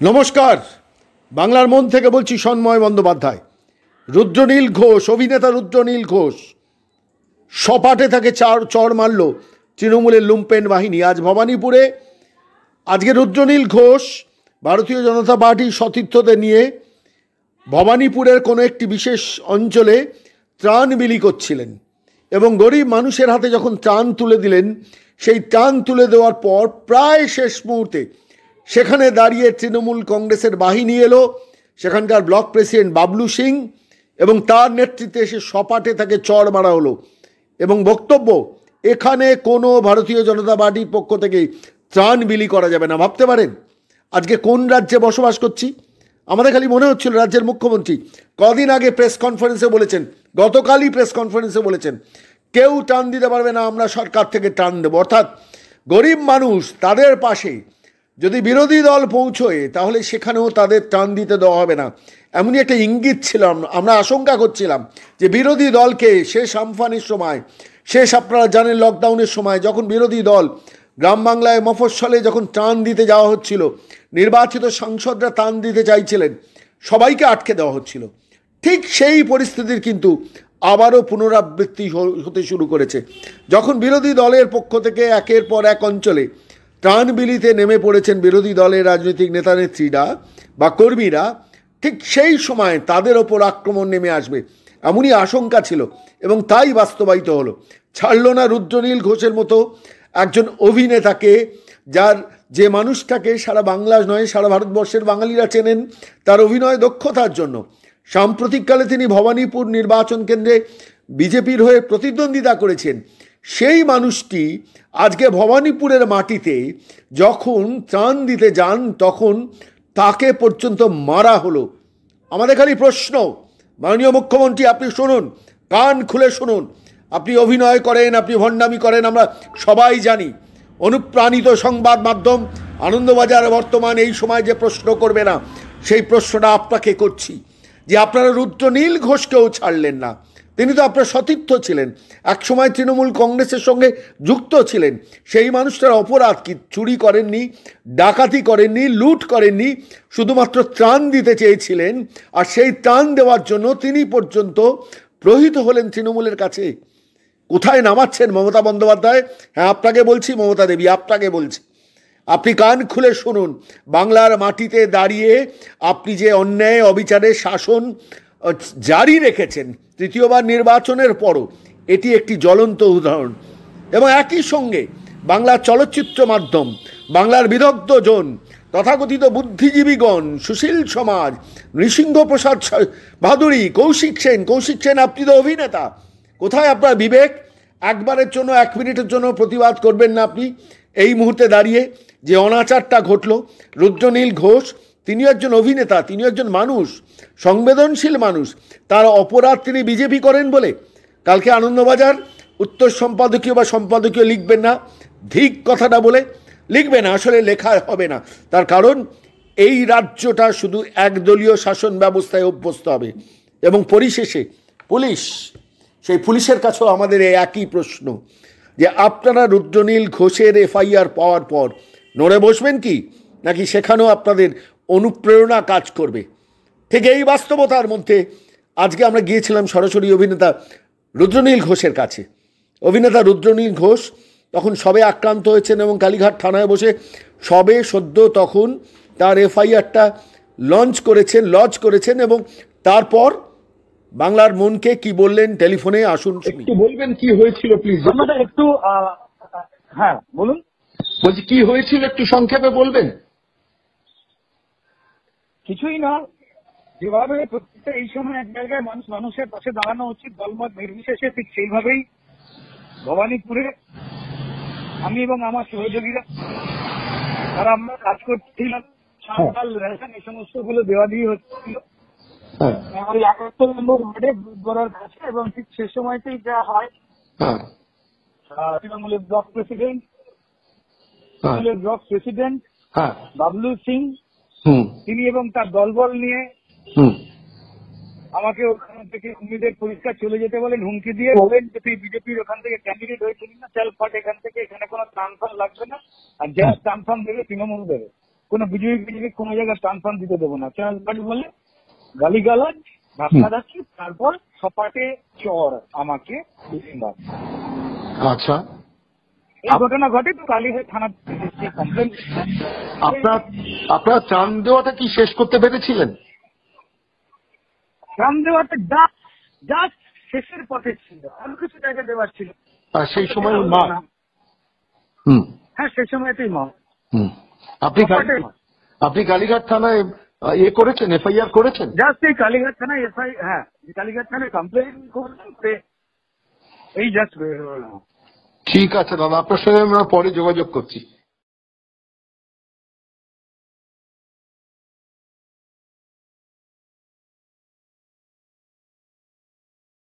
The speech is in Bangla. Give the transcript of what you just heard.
নমস্কার। বাংলার মন থেকে বলছি সন্ময় বন্দ্যোপাধ্যায়। রুদ্রনীল ঘোষ, অভিনেতা রুদ্রনীল ঘোষ। সপাটে তাকে চার, চর মারল তৃণমূলের লুম্পেন বাহিনী। আজ ভবানীপুরে আজকে রুদ্রনীল ঘোষ ভারতীয় জনতা পার্টির সতীর্থদের নিয়ে ভবানীপুরের কোনো একটি বিশেষ অঞ্চলে ত্রাণ বিলি করছিলেন এবং গরিব মানুষের হাতে যখন ত্রাণ তুলে দিলেন, সেই ত্রাণ তুলে দেওয়ার পর প্রায় শেষ মুহূর্তে সেখানে দাঁড়িয়ে তৃণমূল কংগ্রেসের বাহিনী এলো, সেখানকার ব্লক প্রেসিডেন্ট বাবলু সিং এবং তার নেতৃত্বে এসে সপাটে তাকে চড় মারা হলো এবং বক্তব্য, এখানে কোনো ভারতীয় জনতা পার্টির পক্ষ থেকে ত্রাণ বিলি করা যাবে না। ভাবতে পারেন, আজকে কোন রাজ্যে বসবাস করছি? আমাদের খালি মনে হচ্ছিল রাজ্যের মুখ্যমন্ত্রী। কদিন আগে প্রেস কনফারেন্সে বলেছেন, গতকালই প্রেস কনফারেন্সে বলেছেন, কেউ টান দিতে পারবে না, আমরা সরকার থেকে টান দেবো। অর্থাৎ গরিব মানুষ তাদের পাশে যদি বিরোধী দল পৌঁছয়, তাহলে সেখানেও তাদের টান দিতে দেওয়া হবে না। এমনই একটা ইঙ্গিত ছিল আমরা আশঙ্কা করছিলাম যে বিরোধী দলকে শেষ আমফানের সময়, শেষ আপনারা জানেন লকডাউনের সময় যখন বিরোধী দল গ্রাম বাংলায় মফস্বলে যখন টান দিতে যাওয়া হচ্ছিল, নির্বাচিত সাংসদরা টান দিতে চাইছিলেন, সবাইকে আটকে দেওয়া হচ্ছিল। ঠিক সেই পরিস্থিতির কিন্তু আবারও পুনরাবৃত্তি হতে শুরু করেছে। যখন বিরোধী দলের পক্ষ থেকে একের পর এক অঞ্চলে ত্রাণ বিলিতে নেমে পড়েছেন বিরোধী দলের রাজনৈতিক নেতা নেত্রীরা বা কর্মীরা, ঠিক সেই সময় তাদের ওপর আক্রমণ নেমে আসবে এমনই আশঙ্কা ছিল এবং তাই বাস্তবায়িত হলো। ছাড়ল না রুদ্রনীল ঘোষের মতো একজন অভিনেতাকে যার যে মানুষটাকে সারা বাংলা নয়, সারা ভারতবর্ষের বাঙালিরা চেনেন, তার অভিনয় দক্ষতার জন্য। সাম্প্রতিককালে তিনি ভবানীপুর নির্বাচন কেন্দ্রে বিজেপির হয়ে প্রতিদ্বন্দ্বিতা করেছেন। সেই মানুষটি আজকে ভবানীপুরের মাটিতে যখন ত্রাণ দিতে যান, তখন তাকে পর্যন্ত মারা হলো। আমাদের খালি প্রশ্ন। মাননীয় মুখ্যমন্ত্রী, আপনি শুনুন, কান খুলে শুনুন। আপনি অভিনয় করেন, আপনি ভণ্ডামি করেন, আমরা সবাই জানি। অনুপ্রাণিত সংবাদ মাধ্যম, আনন্দবাজার বর্তমান এই সময় যে প্রশ্ন করবে না, সেই প্রশ্নটা আপনাকে করছি। যে আপনারা রুদ্রনীল ঘোষকেও ছাড়লেন না। তিনি তো আপনার সতীর্থ ছিলেন। একসময় তৃণমূল কংগ্রেসের সঙ্গে যুক্ত ছিলেন। সেই মানুষটার অপরাধ কি চুরি করেননি, ডাকাতি করেননি, লুট করেননি, শুধুমাত্র ত্রাণ দিতে চেয়েছিলেন আর সেই ত্রাণ দেওয়ার জন্য তিনি পর্যন্ত প্রহিত হলেন তৃণমূলের কাছে। কোথায় নামাচ্ছেন মমতা বন্দ্যোপাধ্যায়? হ্যাঁ আপনাকে বলছি মমতা দেবী, আপনাকে বলছি। আপনি কান খুলে শুনুন। বাংলার মাটিতে দাঁড়িয়ে আপনি যে অন্যায়, অবিচারের শাসন জারি রেখেছেন তৃতীয়বার নির্বাচনের পরও। এটি একটি জ্বলন্ত উদাহরণ। এবং একই সঙ্গে বাংলার চলচ্চিত্র মাধ্যম, বাংলার বিদগ্ধ জন, তথাকথিত বুদ্ধিজীবীগণ, সুশীল সমাজ, নৃসিংহ প্রসাদ ভাদুরী কৌশিক সেন কৌশিক সেন আপনি তো অভিনেতা। কোথায় আপনার বিবেক? একবারের জন্য, এক মিনিটের জন্য প্রতিবাদ করবেন না আপনি। এই মুহূর্তে দাঁড়িয়ে যে অনাচারটা ঘটল, রুদ্রনীল ঘোষ তিনি একজন অভিনেতা তিনি একজন মানুষ, সংবেদনশীল মানুষ। তার অপরাধ তিনি বিজেপি করেন বলে কালকে আনন্দবাজার উত্তর সম্পাদকীয় বা সম্পাদকীয় লিখবেন না ধিক কথাটা বলে লিখবে না, আসলে লেখা হবে না। তার কারণ, এই রাজ্যটা শুধু একদলীয় শাসন ব্যবস্থায় অভ্যস্ত হবে এবং পরিশেষে পুলিশ, সেই পুলিশের কাছেও আমাদের এই একই প্রশ্ন, যে আপনারা রুদ্রনীল ঘোষের এফআইআর পাওয়ার পর নড়ে বসবেন কি? নাকি সেখানেও আপনাদের অনুপ্রেরণা কাজ করবে। ঠিক এই বাস্তবতার মধ্যে আজকে আমরা গিয়েছিলাম সরাসরি অভিনেতা রুদ্রনীল ঘোষের কাছে। অভিনেতা রুদ্রনীল ঘোষ তখন সবে আক্রান্ত হয়েছেন এবং কালীঘাট থানায় বসে সবে সদ্য তখন তার এফআইআরটা লঞ্চ করেছেন লঞ্চ করেছেন এবং তারপর বাংলার মনকে কি বললেন টেলিফোনে আসুন একটু বলবেন কি হয়েছিল প্লিজ একটু হ্যাঁ বলুন। বলছি কি হয়েছিল একটু সংক্ষেপে বলবেন? কিছুই না। যেভাবে প্রত্যেকটা এই সময় এক জায়গায় মানুষ মানুষের পাশে দাঁড়ানো উচিত দলমত নির্বিশেষে ঠিক সেইভাবেই ভবানীপুরে আমি এবং আমার সহযোগীরা তারা আমরা কাজ করছিলাম সাঁওতাল রেশন এই সমস্তগুলো দেওয়া দিয়ে হচ্ছিল। ওই একাত্তর নম্বর ওয়ার্ডে গুরুদ্বারার কাছে এবং ঠিক সে সময়তেই যা হয় তৃণমূলের ব্লক প্রেসিডেন্ট তৃণমূলের ব্লক প্রেসিডেন্ট বাবলু সিং তিনি এবং তার দলবল নিয়ে আমাকে ওখান থেকে উম্মিদের পরিষ্কার চলে যেতে বলেন হুমকি দিয়ে বলেন যে তুই বিজেপির ওখান থেকে ক্যান্ডিডেট হয়েছিলি না চল ফট এখান থেকে এখানে কোনো ফান লাগবে না। আর যা ত্রাণ ফান দেবে তৃণমূল দেবে। কোনো বিজেপি বিজেপি কোনো জায়গায় ফান দিতে দেবো না। চাঁদবাড়ি বলে গালিগালাজ ধাক্কাধাক্কি তারপর সপাটে চর আমাকে আচ্ছা। এই ঘটনা ঘটে তো কালীঘাট থানা কমপ্লেন আপনার আপনার চান দেওয়াটা কি শেষ করতে পেরেছিলেন? গ্রাম দেওয়াতে জাস্ট শেষের পথে ছিল আর কিছু জায়গা দেওয়ার ছিল। আর সেই সময় মা। হুম। হ্যাঁ সেই সময়তেই মা। হুম। আপনি আপনি কালীঘাট থানায় ইয়ে করেছেন এফআইআর করেছেন? জাস্ট এই কালীঘাট থানায় এফআই হ্যাঁ কালীঘাট থানায় কমপ্লেন করলাম এই জাস্ট বেরোলাম ঠিক আছে দাদা আপনার সঙ্গে আমরা পরে যোগাযোগ করছি।